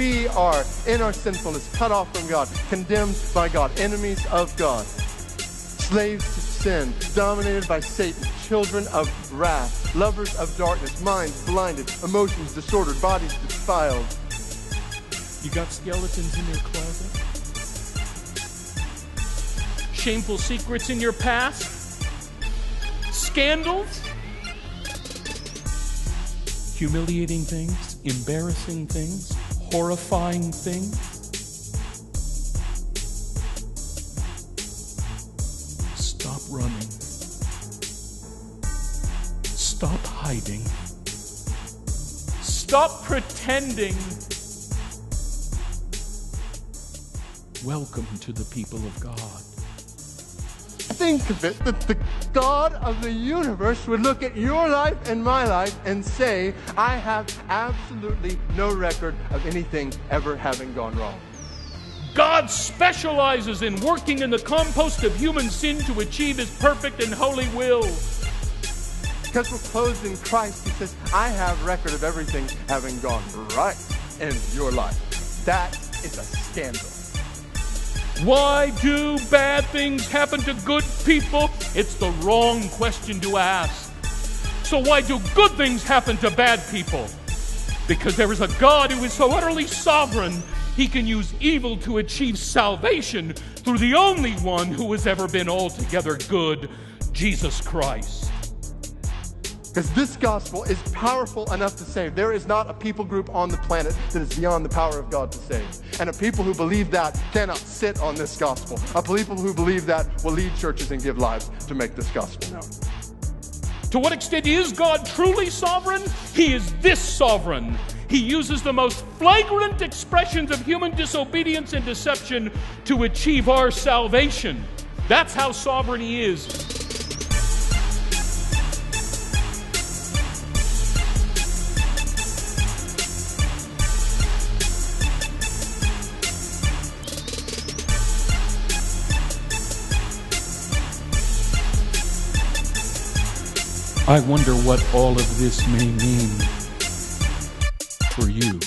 we are, in our sinfulness, cut off from God, condemned by God, enemies of God, slaves to sin, dominated by Satan, children of wrath, lovers of darkness, minds blinded, emotions disordered, bodies defiled. You got skeletons in your closet? Shameful secrets in your past? Scandals? Humiliating things? Embarrassing things? Horrifying thing? Stop running. Stop hiding. Stop pretending. Welcome to the people of God. Think of it that the God of the universe would look at your life and my life and say, I have absolutely no record of anything ever having gone wrong. God specializes in working in the compost of human sin to achieve his perfect and holy will. Because we're clothed in Christ, he says, I have record of everything having gone right in your life. That is a scandal. Why do bad things happen to good people? It's the wrong question to ask. So, why do good things happen to bad people? Because there is a God who is so utterly sovereign, he can use evil to achieve salvation through the only one who has ever been altogether good, Jesus Christ. Because this gospel is powerful enough to save. There is not a people group on the planet that is beyond the power of God to save. And a people who believe that cannot sit on this gospel. A people who believe that will lead churches and give lives to make this gospel known. To what extent is God truly sovereign? He is this sovereign. He uses the most flagrant expressions of human disobedience and deception to achieve our salvation. That's how sovereign He is. I wonder what all of this may mean for you.